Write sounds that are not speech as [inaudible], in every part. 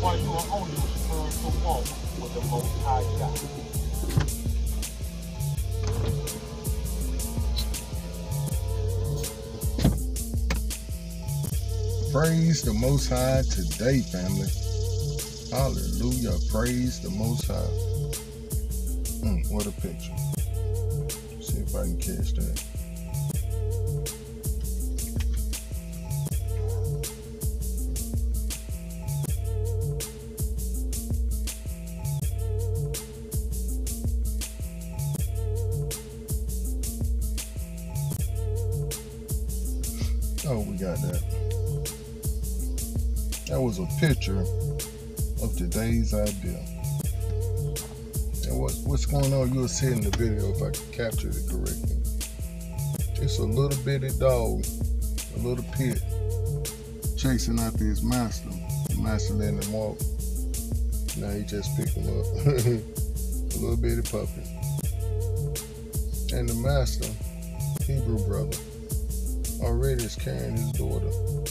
you are on your spiritual walk with the Most High God. Praise the Most High today, family. Hallelujah. Praise the Most High. Mm, what a picture. See if I can catch that. Picture of today's idea. And what, what's going on, you'll see in the video if I captured it correctly. Just a little bitty dog, a little pit, chasing after his master. The master letting him walk. Now he just picked him up. [laughs] a little bitty puppy. And the master, Hebrew brother, already is carrying his daughter.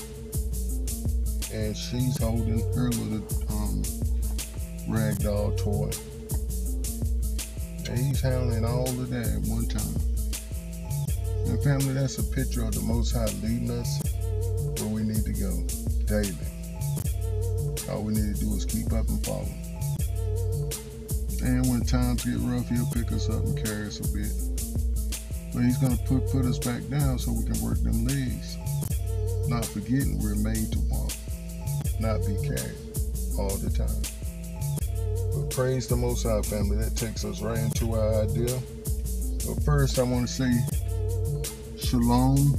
And she's holding her little um, ragdoll toy. And he's handling all of that at one time. And family, that's a picture of the Most High leading us where we need to go daily. All we need to do is keep up and follow. And when times get rough, he'll pick us up and carry us a bit. But he's gonna put put us back down so we can work them legs. Not forgetting we're made to walk, not be carried all the time. But praise the Most High family. That takes us right into our idea. But first, I want to say shalom,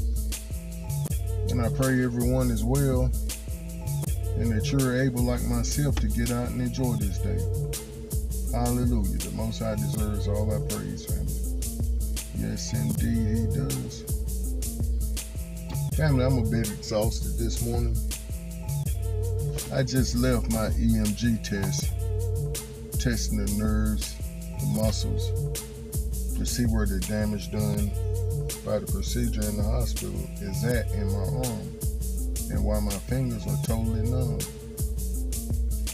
and I pray everyone is well, and that you're able, like myself, to get out and enjoy this day. Hallelujah. The Most High deserves all our praise, family. Yes, indeed, he does. Family, I'm a bit exhausted this morning. I just left my EMG test, testing the nerves, the muscles, to see where the damage done by the procedure in the hospital is at in my arm, and why my fingers are totally numb.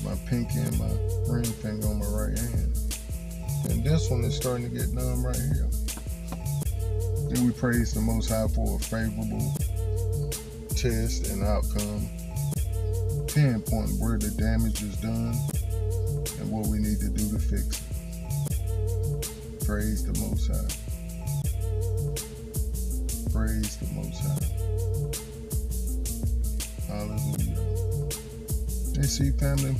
My pinky and my ring finger on my right hand. And this one is starting to get numb right here. And we praise the Most High for a favorable test and outcome, pinpoint where the damage is done and what we need to do to fix it. Praise the Most High. Praise the Most High. Hallelujah. And see, family,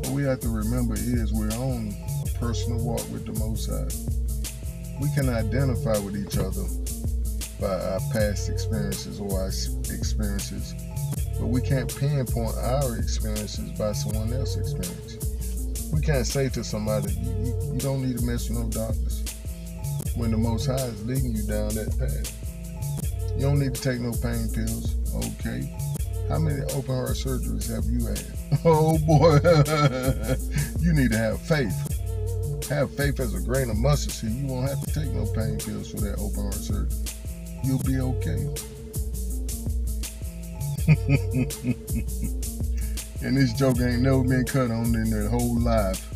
what we have to remember is we're on a personal walk with the Most High we can identify with each other by our past experiences or our experiences, but we can't pinpoint our experiences by someone else's experience. We can't say to somebody, you, don't need to mess with no doctors when the Most High is leading you down that path. You don't need to take no pain pills, okay? How many open heart surgeries have you had? [laughs] Oh boy, [laughs] you need to have faith have faith as a grain of mustard seed, you won't have to take no pain pills for that open heart surgery. You'll be okay. [laughs] and this joke ain't never been cut on in their whole life.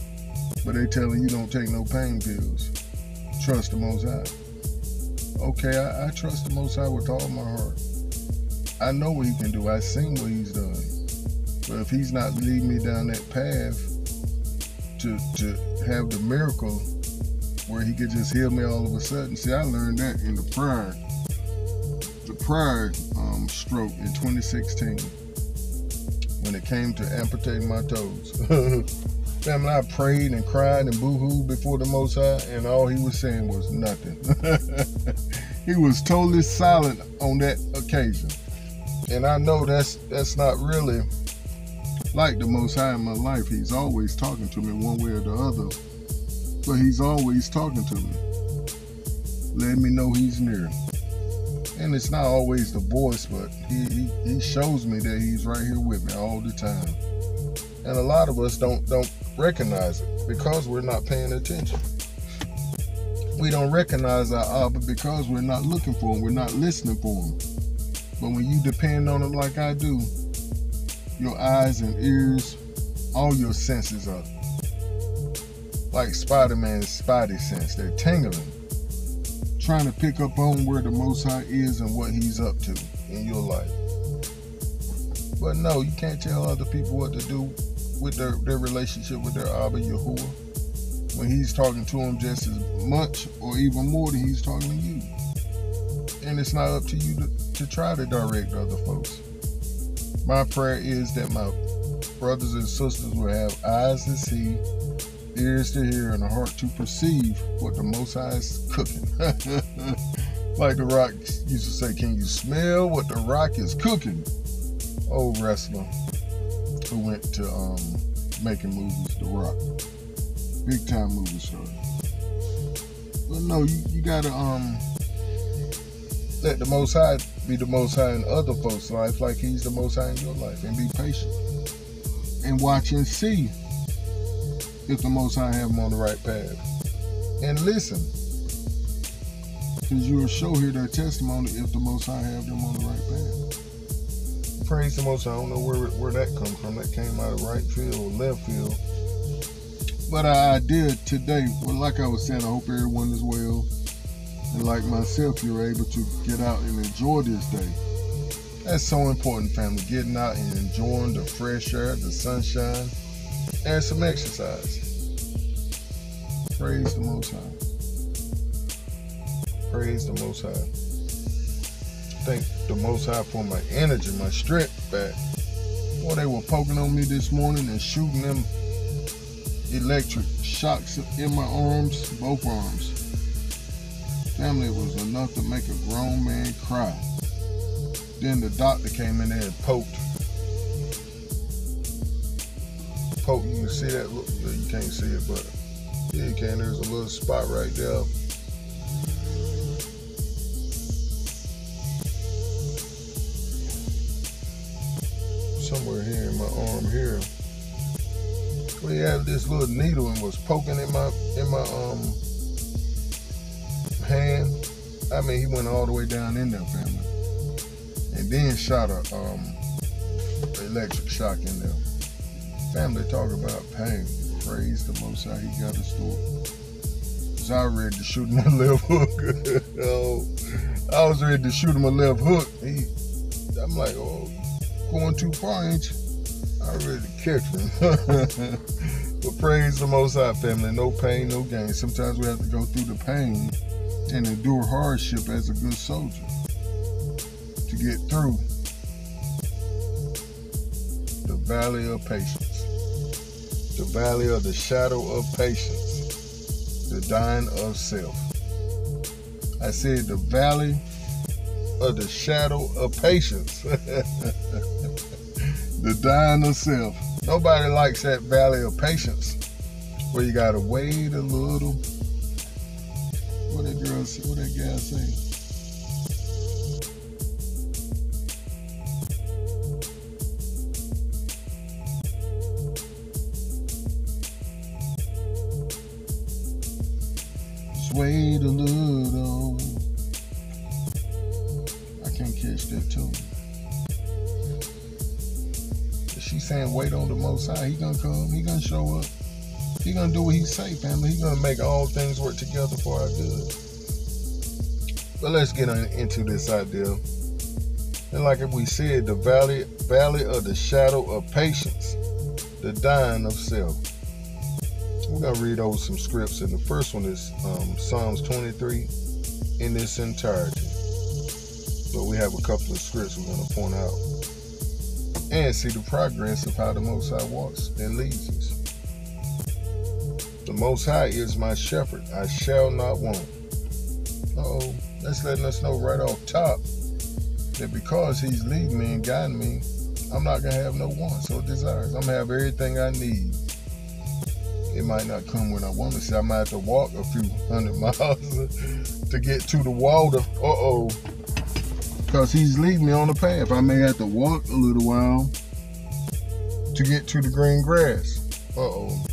But they telling you don't take no pain pills. Trust the Most High. Okay, I, I trust the Most High with all my heart. I know what He can do. I've seen what He's done. But if He's not leading me down that path to to have the miracle where He could just heal me all of a sudden, see, I learned that in the prior the um, stroke in 2016 when it came to amputating my toes. [laughs] Family, I prayed and cried and boo-hooed before the Most High, and all he was saying was nothing. [laughs] he was totally silent on that occasion. And I know that's that's not really like the Most High in my life. He's always talking to me one way or the other. But he's always talking to me. Letting me know he's near. And it's not always the voice, but he, he, he shows me that he's right here with me all the time. And a lot of us don't don't recognize it because we're not paying attention. We don't recognize our Abba because we're not looking for him. We're not listening for him. But when you depend on him like I do, your eyes and ears all your senses are like Spider-Man's spidey sense. They're tingling, trying to pick up on where the Most High is and what He's up to in your life. But no, you can't tell other people what to do with their, their relationship with their Abba Yahuwah when He's talking to them just as much or even more than He's talking to you. And it's not up to you to, to try to direct other folks. My prayer is that my brothers and sisters will have eyes to see ears to hear, and a heart to perceive what the Most High is cooking. [laughs] like the Rock used to say, Can you smell what the Rock is cooking? Old wrestler who went to um, making movies, The Rock. Big time movie star. But no, you, you gotta um let the Most High be the Most High in other folks' life like He's the Most High in your life and be patient. And watch and see if the Most High have them on the right path. And listen, because you will show here their testimony if the Most High have them on the right path. Praise the Most High. I don't know where, where that comes from. That came out of right field or left field. But I, I did today. Well, like I was saying, I hope everyone is well. And like myself, you're able to get out and enjoy this day. That's so important, family. Getting out and enjoying the fresh air, the sunshine, and some exercise. Praise the Most High. Praise the Most High. Thank the Most High for my energy, my strength back. Boy, they were poking on me this morning and shooting them electric shocks in my arms, both arms. Family was enough to make a grown man cry. Then the doctor came in there and poked poke. You can see that. Look, you can't see it, but yeah, you can. There's a little spot right there. Somewhere here in my arm here. We had this little needle and was poking in my in my um hand. I mean, he went all the way down in there, family, and then shot a um electric shock in there. Family talk about pain. Praise the Most High, He got a story. Cause I ready to shoot him a [laughs] left hook. oh, I was ready to shoot him a left hook. He, I'm like, oh, going too far, ain't you? I ready to catch him. [laughs] but praise the Most High, family. No pain, no gain. Sometimes we have to go through the pain and endure hardship as a good soldier to get through the valley of patience the valley of the shadow of patience, the dying of self. I said the valley of the shadow of patience, [laughs] the dying of self. Nobody likes that valley of patience where you gotta wait a little. What that girl say? What that guy say? Wait a little. I can't catch that too. She's saying wait on the most high. He gonna come, he gonna show up. He gonna do what he say, family. He gonna make all things work together for our good. But let's get into this idea. And like we said, the valley valley of the shadow of patience, the dying of self. We're going to read over some scripts, and the first one is um, Psalms 23 in its entirety. But we have a couple of scripts we're going to point out and see the progress of how the Most High walks and leads us. The Most High is my shepherd, I shall not want. oh, that's letting us know right off top that because He's leading me and guiding me, I'm not going to have no wants or desires. I'm going to have everything I need it might not come when I want to see. I might have to walk a few hundred [laughs] miles to get to the water. Uh oh. Because he's leading me on the path. I may have to walk a little while to get to the green grass. Uh oh.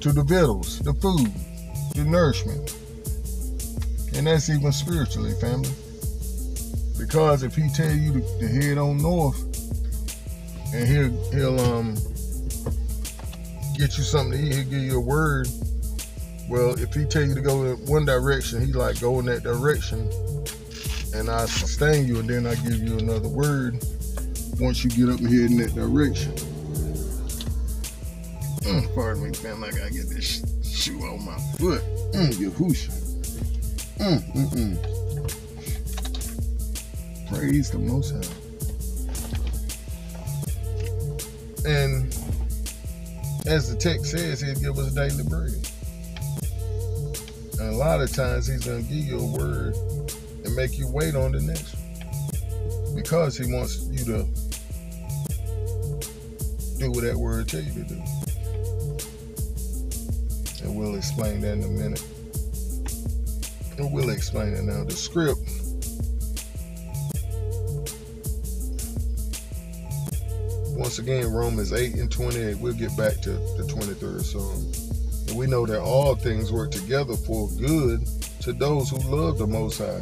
To the victuals, the food, the nourishment. And that's even spiritually, family. Because if he tell you to, to head on north, and he'll he'll um get you something to eat, he'll give you a word. Well, if he tell you to go in one direction, he like go in that direction, and I sustain you, and then I give you another word once you get up here in that direction. Mm, pardon me, fam. I gotta get this shoe on my foot. Mm, Yahushua. Mm, mm, mm. Praise the Most High. And as the text says, he'll give us daily bread. And a lot of times he's to give you a word and make you wait on the next one. Because he wants you to do what that word tell you to do. And we'll explain that in a minute. And we'll explain it now. The script once again, Romans 8 and 28. We'll get back to the 23rd Psalm. And we know that all things work together for good to those who love the Most High,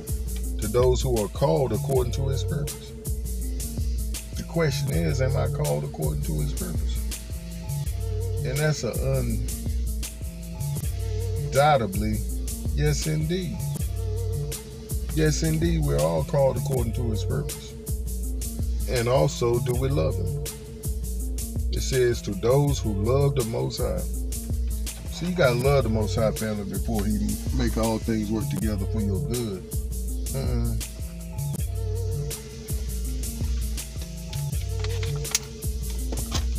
to those who are called according to His purpose. The question is, am I called according to His purpose? And that's a undoubtedly yes, indeed. Yes, indeed, we're all called according to His purpose. And also, do we love Him? Says, to those who love the Most High. So you gotta love the Most High family before He make all things work together for your good. Uh-uh.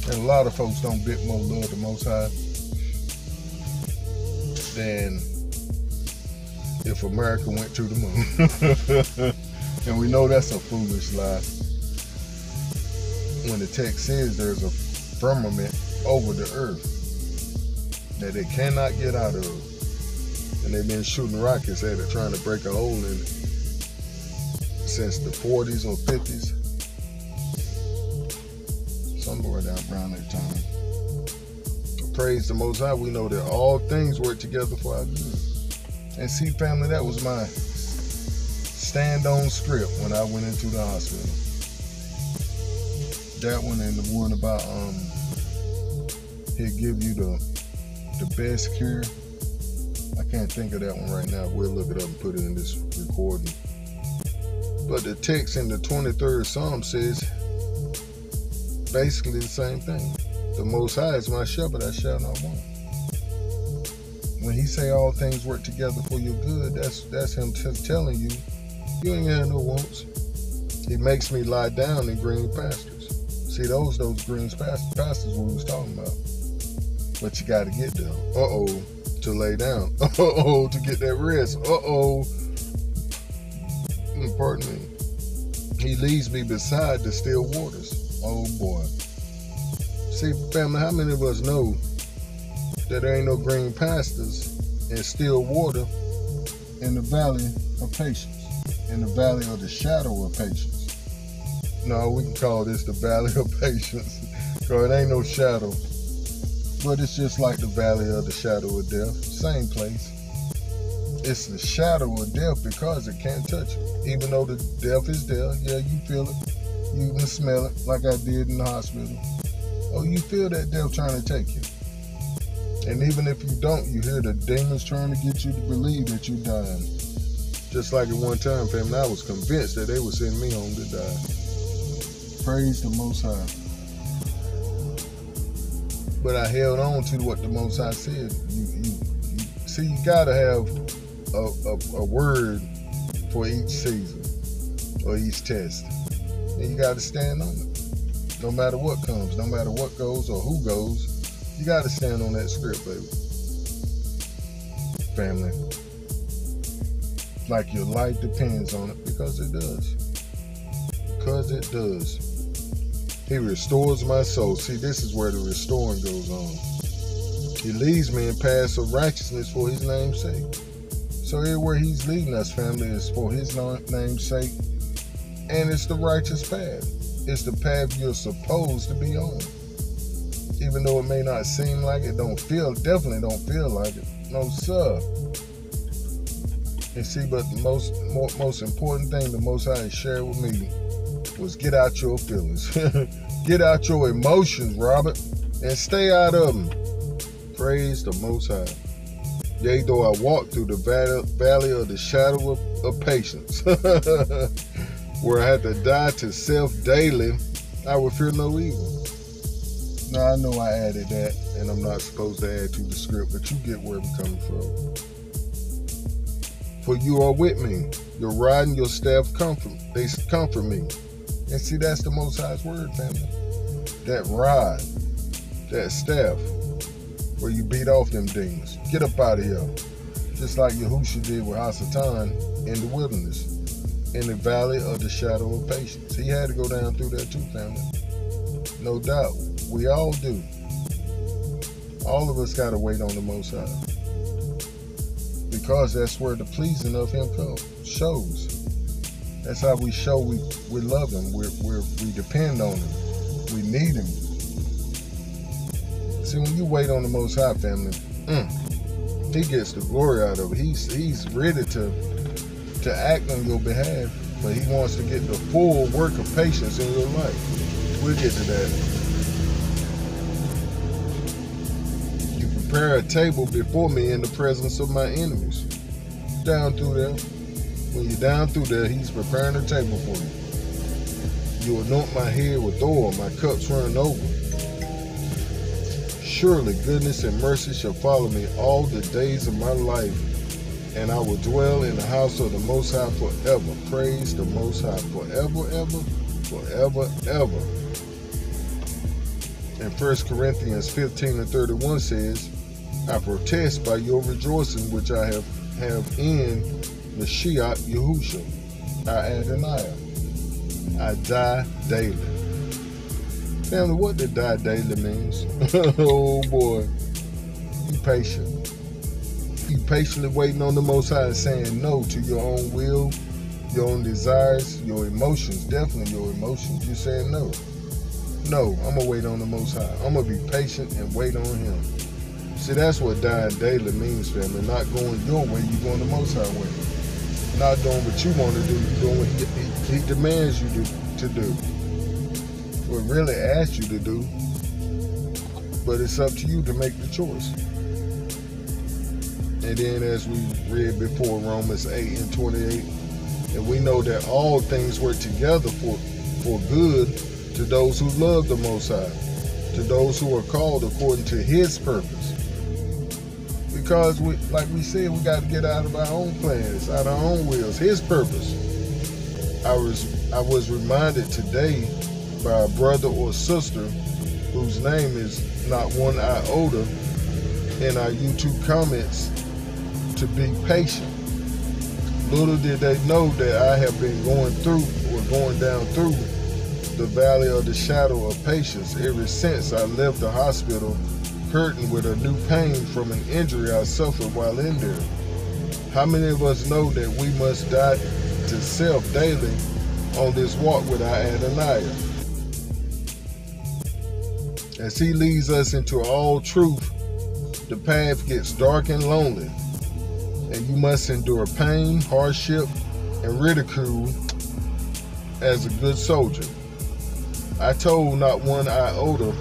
And a lot of folks don't bit more love the Most High than if America went to the moon. [laughs] and we know that's a foolish lie. When the text says there's a firmament over the earth that they cannot get out of. And they've been shooting rockets at it, trying to break a hole in it since the 40s or 50s. Somewhere down around that time. Praise the Most High, we know that all things work together for our good. And see, family, that was my stand on script when I went into the hospital. That one and the one about um he'll give you the the best cure. I can't think of that one right now. We'll look it up and put it in this recording. But the text in the 23rd Psalm says basically the same thing. The Most High is my shepherd, I shall not want. When he say all things work together for your good, that's that's him t- telling you you ain't got no wants. He makes me lie down in green pastures. See, those those green pastures we was talking about. But you got to get them. Uh oh, to lay down. [laughs] Uh oh, to get that rest. Uh oh. Pardon me. He leads me beside the still waters. Oh boy. See, family, how many of us know that there ain't no green pastures and still water in the valley of patience, in the valley of the shadow of patience? No, we can call this the valley of patience. Because it ain't no shadow. But it's just like the valley of the shadow of death. Same place. It's the shadow of death because it can't touch you. Even though the death is there, yeah, you feel it. You can smell it like I did in the hospital. Oh, you feel that death trying to take you. And even if you don't, you hear the demons trying to get you to believe that you're dying. Just like at one time, family, I was convinced that they would send me home to die. Praise the Most High. But I held on to what the Most High said. You, you, you see, you gotta have a, a, a word for each season or each test, and you gotta stand on it. No matter what comes, no matter what goes or who goes, you gotta stand on that script, baby. Family. Like your life depends on it because it does. Because it does. He restores my soul. See, this is where the restoring goes on. He leads me in paths of righteousness for his name's sake. So everywhere he's leading us, family, is for his name's sake. And it's the righteous path. It's the path you're supposed to be on. Even though it may not seem like it, don't feel, definitely don't feel like it. No, sir. And see, but the most, most important thing the Most High shared with me was get out your feelings. [laughs] get out your emotions, Robert, and stay out of them. Praise the Most High. Yea, though I walk through the valley of the shadow of, of patience, [laughs] where I had to die to self daily, I would fear no evil. Now, I know I added that, and I'm not supposed to add to the script, but you get where I'm coming from. For you are with me. Your rod and your staff comfort. They comfort me. And see, that's the Most High's word, family. That rod, that staff, where you beat off them demons. Get up out of here. Just like Yahushua did with Hasatan in the wilderness, in the valley of the shadow of patience. He had to go down through that too, family. No doubt. We all do. All of us got to wait on the Most High. Because that's where the pleasing of Him comes, shows. That's how we show we, we love Him. we we we depend on Him. We need Him. See, when you wait on the Most High family, mm, He gets the glory out of it. He's He's ready to to act on your behalf, but He wants to get the full work of patience in your life. We'll get to that. You prepare a table before me in the presence of my enemies. Down through there. When you're down through there, he's preparing a table for you. You anoint my head with oil, my cups run over. Surely goodness and mercy shall follow me all the days of my life, and I will dwell in the house of the Most High forever. Praise the Most High forever, ever, forever, ever. And 1 Corinthians 15 and 31 says, I protest by your rejoicing which I have, have in Mashiach Yahusha, our Adonai. I die daily. Family, what did die daily means? [laughs] oh boy. Be patient. You patiently waiting on the Most High saying no to your own will, your own desires, your emotions, definitely your emotions. You're saying no. No, I'm going to wait on the Most High. I'm going to be patient and wait on Him. See, that's what dying daily means, family. Not going your way, you going the Most High way. Not doing what you want to do, you doing what he, he, he demands you to, to do. What really asks you to do, but it's up to you to make the choice. And then, as we read before, Romans 8 and 28, and we know that all things work together for, for good to those who love the Most High, to those who are called according to His purpose because we, like we said, we got to get out of our own plans, out of our own wills. His purpose. I was I was reminded today by a brother or sister whose name is not one iota in our YouTube comments to be patient. Little did they know that I have been going through or going down through the valley of the shadow of patience ever since I left the hospital hurting with a new pain from an injury I suffered while in there. How many of us know that we must die to self daily on this walk with our Adonai? As he leads us into all truth, the path gets dark and lonely, and you must endure pain, hardship, and ridicule as a good soldier. I told not one iota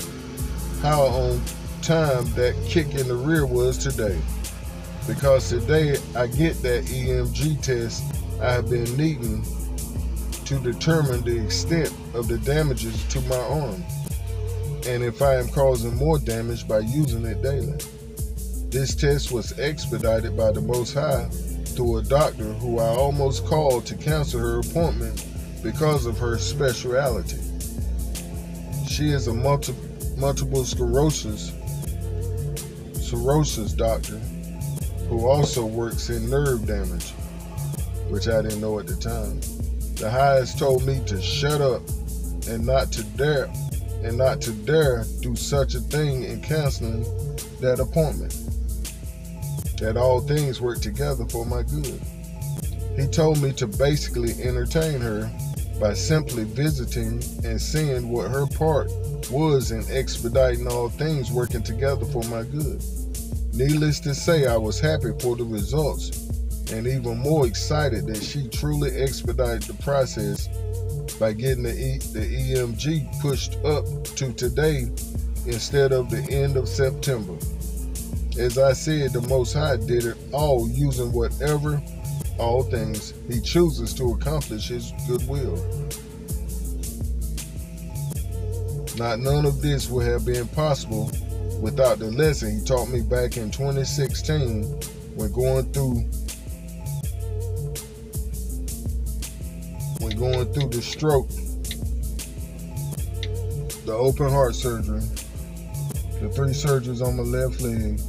how on time that kick in the rear was today. Because today I get that EMG test I have been needing to determine the extent of the damages to my arm and if I am causing more damage by using it daily. This test was expedited by the Most High through a doctor who I almost called to cancel her appointment because of her speciality. She is a multi- multiple sclerosis cirrhosis doctor who also works in nerve damage, which I didn't know at the time. The highest told me to shut up and not to dare and not to dare do such a thing in canceling that appointment. That all things work together for my good. He told me to basically entertain her by simply visiting and seeing what her part was in expediting all things working together for my good. Needless to say, I was happy for the results and even more excited that she truly expedited the process by getting the, e- the EMG pushed up to today instead of the end of September. As I said, the Most High did it all using whatever, all things, He chooses to accomplish His goodwill. Not none of this would have been possible without the lesson He taught me back in 2016 when going through when going through the stroke, the open heart surgery, the three surgeries on my left leg,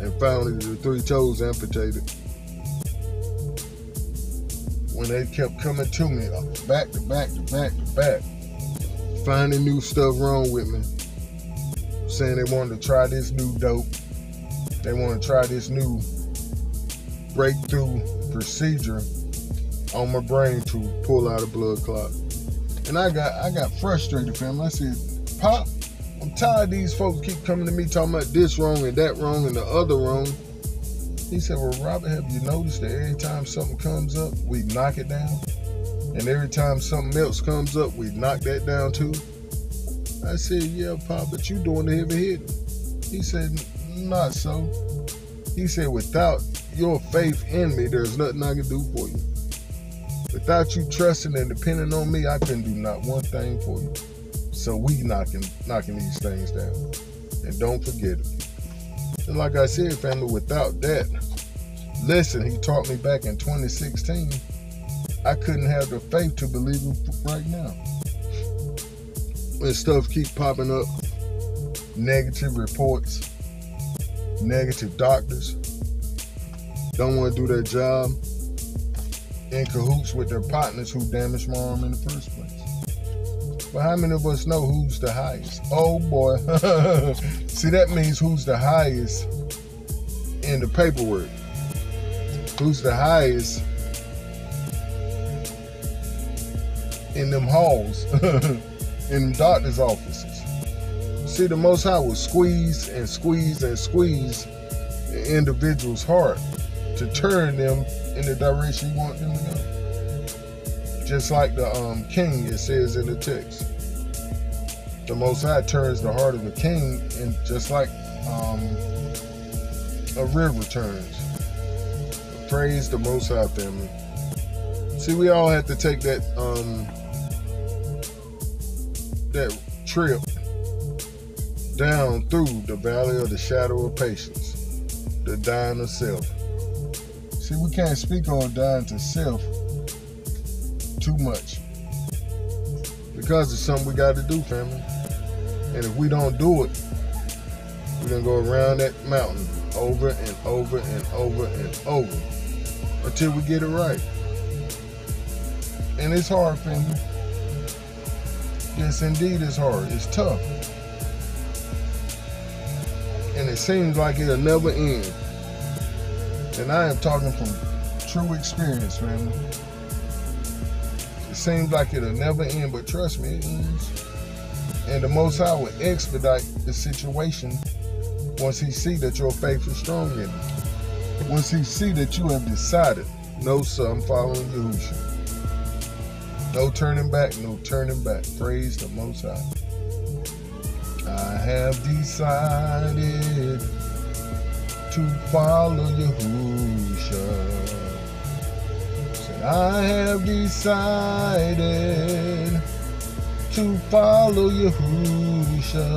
and finally the three toes amputated. When they kept coming to me uh, back to back to back to back, finding new stuff wrong with me, saying they wanted to try this new dope, they want to try this new breakthrough procedure on my brain to pull out a blood clot. And I got I got frustrated, fam. I said, Pop, I'm tired these folks keep coming to me talking about this wrong and that wrong and the other wrong. He said, Well, Robert, have you noticed that every time something comes up, we knock it down? And every time something else comes up, we knock that down too? I said, Yeah, Pop, but you doing the heavy hitting. He said, Not so. He said, Without your faith in me, there's nothing I can do for you. Without you trusting and depending on me, I can do not one thing for you. So we knocking knocking these things down. And don't forget it. And like I said, family, without that lesson he taught me back in 2016, I couldn't have the faith to believe him right now. When stuff keep popping up, negative reports, negative doctors, don't want to do their job, in cahoots with their partners who damaged my arm in the first place. But how many of us know who's the highest? Oh boy. [laughs] See, that means who's the highest in the paperwork. Who's the highest in them halls, [laughs] in them doctor's offices. See, the Most High will squeeze and squeeze and squeeze the individual's heart to turn them in the direction you want them to go. Just like the um, king, it says in the text. The Most High turns the heart of the king, and just like um, a river turns. Praise the Most High family. See, we all have to take that um, that trip down through the valley of the shadow of patience, the dying of self. See, we can't speak on dying to self too much because it's something we got to do, family. And if we don't do it, we're gonna go around that mountain over and over and over and over until we get it right. And it's hard, family. Yes, indeed, it's hard. It's tough. And it seems like it'll never end. And I am talking from true experience, man. It seems like it'll never end, but trust me, it ends. And the Most High will expedite the situation once He see that your faith is strong in it. Once He see that you have decided, no, sir, I'm following Yahushua. No turning back, no turning back. Praise the Most High. I have decided to follow Yahusha. I have decided to follow Yahusha.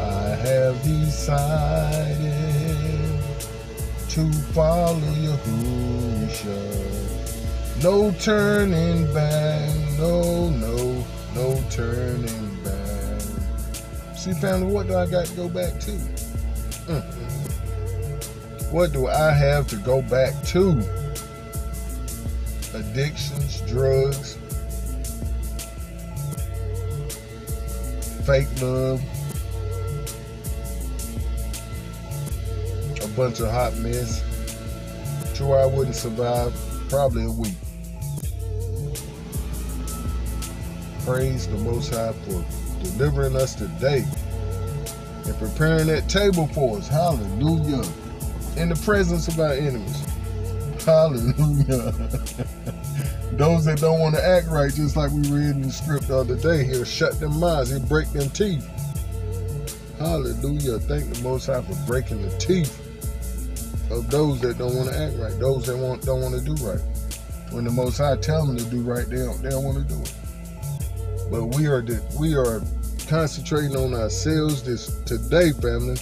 I have decided to follow Yahusha. No turning back, no, no, no turning back. See, family, what do I got to go back to? What do I have to go back to? Addictions, drugs, fake love, a bunch of hot mess. True, I wouldn't survive probably a week. Praise the Most High for delivering us today and preparing that table for us. Hallelujah in the presence of our enemies. Hallelujah. [laughs] Those that don't want to act right, just like we read in the script the other day, he'll shut their mouths, he'll break their teeth. Hallelujah. Thank the Most High for breaking the teeth of those that don't want to act right, those that want don't want to do right. When the Most High tell them to do right, they don't they don't want to do it. But we are the, we are concentrating on ourselves this today, family.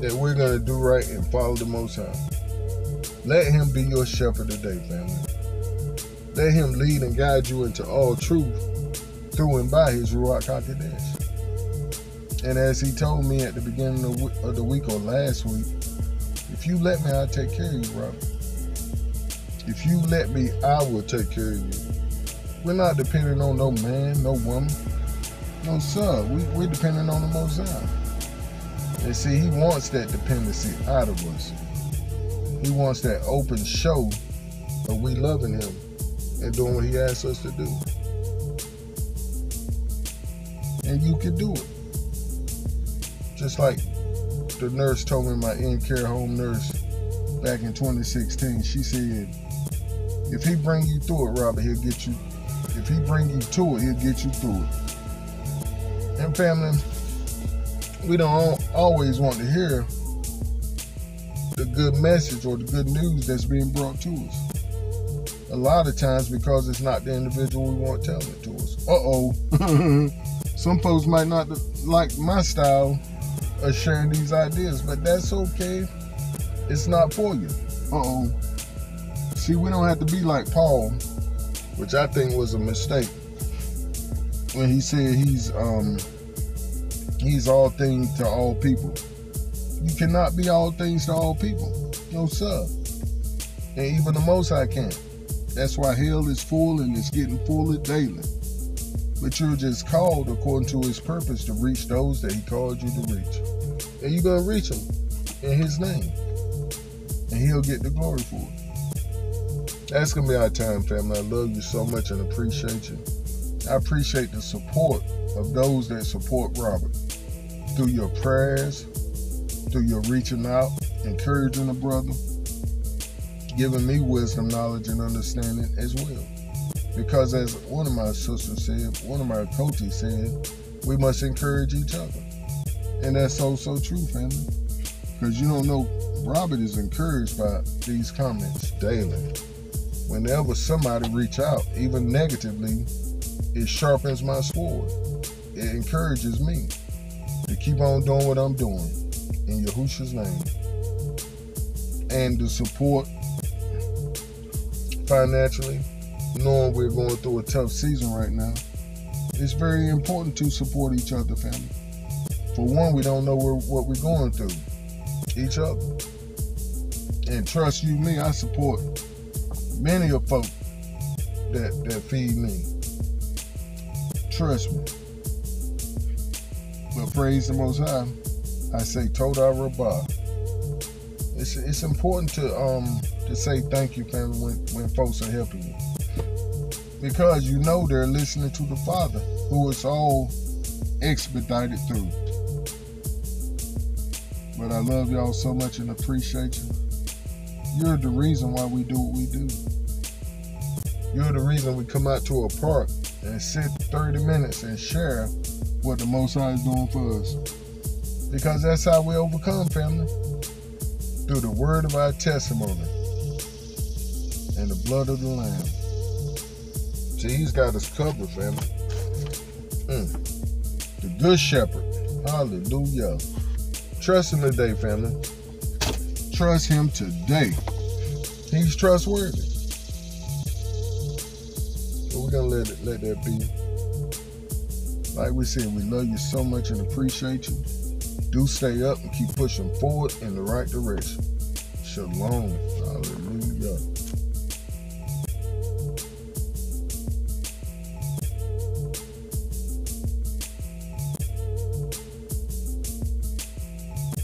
That we're gonna do right and follow the Most High. Let Him be your shepherd today, family. Let Him lead and guide you into all truth through and by His Ruach Hakodesh. And as He told me at the beginning of the week or last week, if you let me, I'll take care of you, brother. If you let me, I will take care of you. We're not depending on no man, no woman. No, sir. We, we're depending on the Most High. And see, He wants that dependency out of us. He wants that open show of we loving Him and doing what He asks us to do. And you can do it. Just like the nurse told me, my in-care home nurse back in 2016, she said, if he bring you through it, Robert, he'll get you. If he bring you to it, he'll get you through it. And family, we don't always want to hear the good message or the good news that's being brought to us. A lot of times because it's not the individual we want telling it to us. Uh-oh. [laughs] Some folks might not like my style of sharing these ideas, but that's okay. It's not for you. Uh-oh. See, we don't have to be like Paul, which I think was a mistake. When he said he's um he's all things to all people. You cannot be all things to all people. No sir. And even the most I can't. That's why hell is full and it's getting fuller daily. But you're just called according to his purpose to reach those that he called you to reach. And you're to reach them in his name. And he'll get the glory for it. That's going to be our time, family. I love you so much and appreciate you. I appreciate the support of those that support Robert through your prayers, through your reaching out, encouraging a brother, giving me wisdom, knowledge, and understanding as well. Because as one of my sisters said, one of my coaches said, we must encourage each other. And that's so, so true, family. Because you don't know, Robert is encouraged by these comments daily. Whenever somebody reach out, even negatively, it sharpens my sword. It encourages me to keep on doing what I'm doing in Yahushua's name. And to support financially, knowing we're going through a tough season right now, it's very important to support each other, family. For one, we don't know what we're going through, each other. And trust you, me, I support many of folk that, that feed me. Trust me. But praise the Most High, I say Toda Rabbah. It's, it's important to um to say thank you, family, when, when folks are helping you because you know they're listening to the Father, who is all expedited through. But I love y'all so much and appreciate you. You're the reason why we do what we do. You're the reason we come out to a park and sit 30 minutes and share what the Most High is doing for us. Because that's how we overcome, family. Through the word of our testimony and the blood of the Lamb. See, he's got us covered, family. Mm. The good shepherd. Hallelujah. Trust him today, family. Trust him today. He's trustworthy. So we're gonna let it let that be. Like we said, we love you so much and appreciate you. Do stay up and keep pushing forward in the right direction. Shalom.